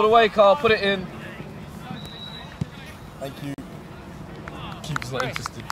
All the way, Carl. Put it in. Thank you. Keeps not interested.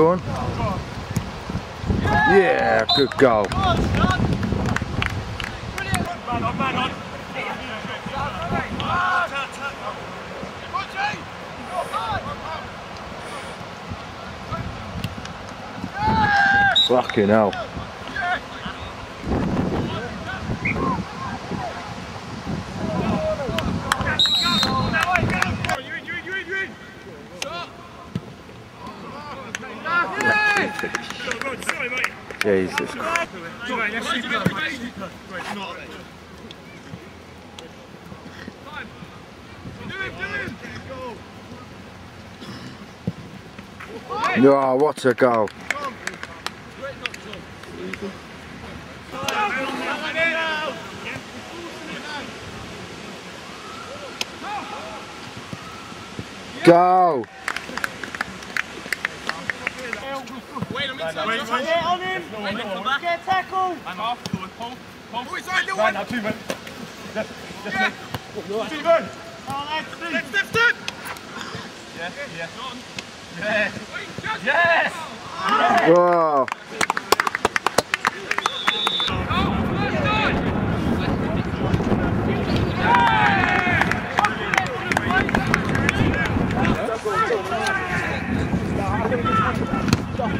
Go on. Yeah. Good goal. Fucking hell. Jesus Christ. Oh, what a goal. Go! Wait a minute, Get on him! Get a tackle! I'm off. Pull, pull. Oh, he's right, Right now, two men. Yes, yes, Stephen! Step, step, step! Yes, yes. Yes! Yes! Oh. Steve, turn up. Line, full side. Now we go.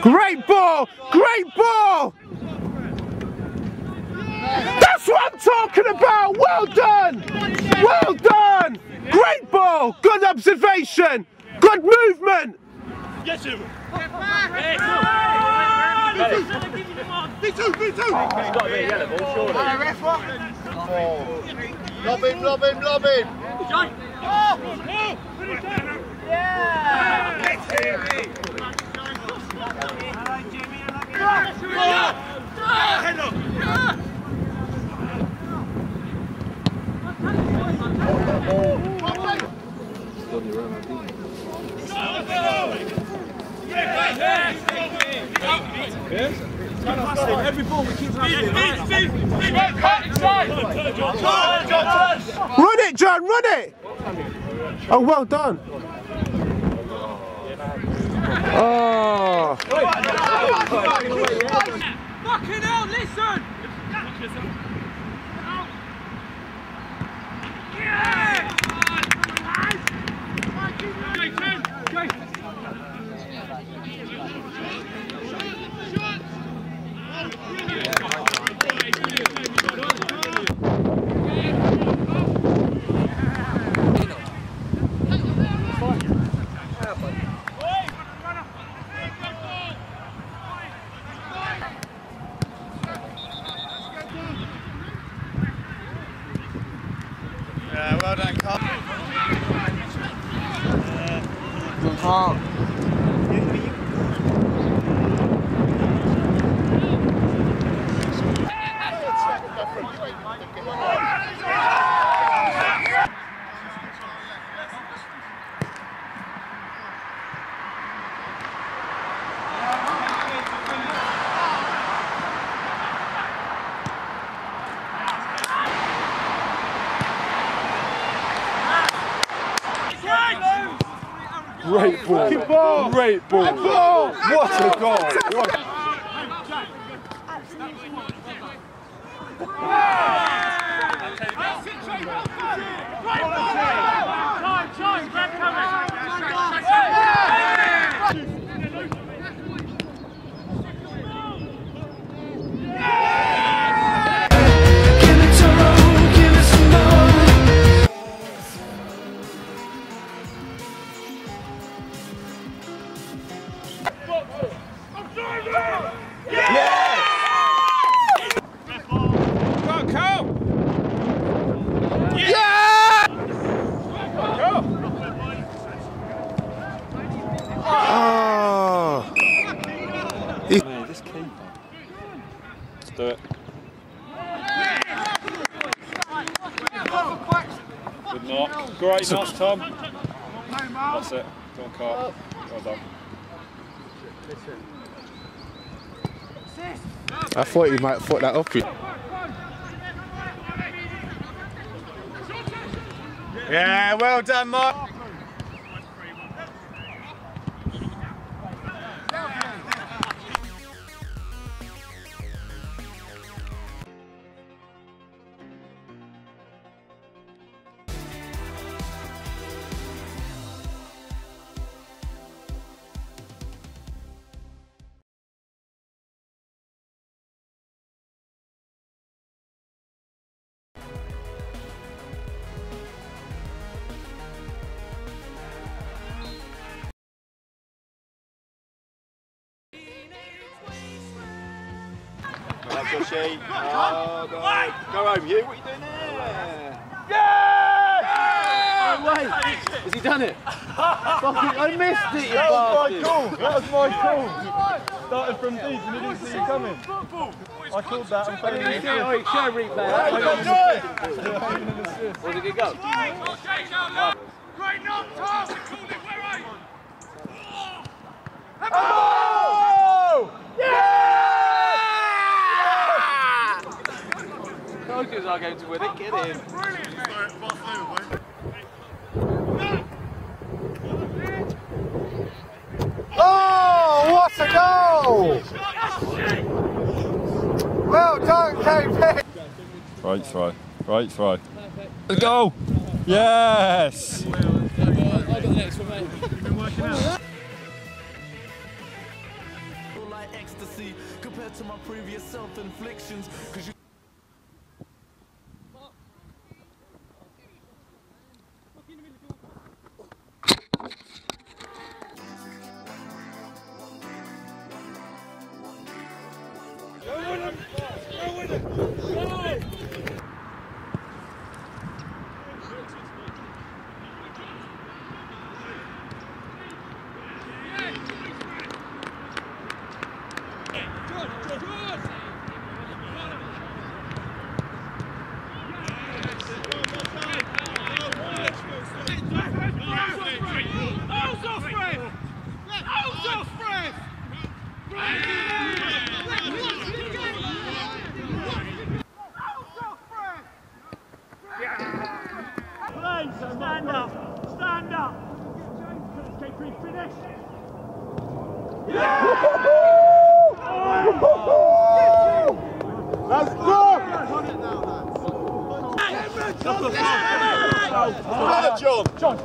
Great ball! Great ball! That's what I'm talking about! Well done! Well done! Great ball! Good observation! Good movement! Yes, him. Lob him, lob him, lob him. Run it, John, run it! Oh, well done. Oh, Fucking hell, listen! Well done, Carl. What a goal. What a- do it. Good knock. Great knock, Tom. That's it. Go on, Carl. Well done. I thought you might foot that up. you- Yeah, well done, Mark. Joshy. Oh, go, go home, you. What are you doing there? Yeah! Oh, wait. Has he done it? Fucking, I missed it, you bastard. call. That was my call. Started from deep and he didn't see you coming. I called that and failing an assist. Oh, show replay. I got Was an assist. it a good go? Great knock, Tom! Called it, where are you? Told you it was our game to win it. Get in. Oh, what a goal! Well done, KP. Great throw. Great throw. Let's go. Yes. like ecstasy compared to my previous self-inflictions. Cause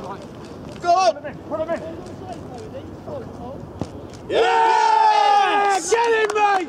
Go on. put him in, put him in. Yeah! Get him, mate!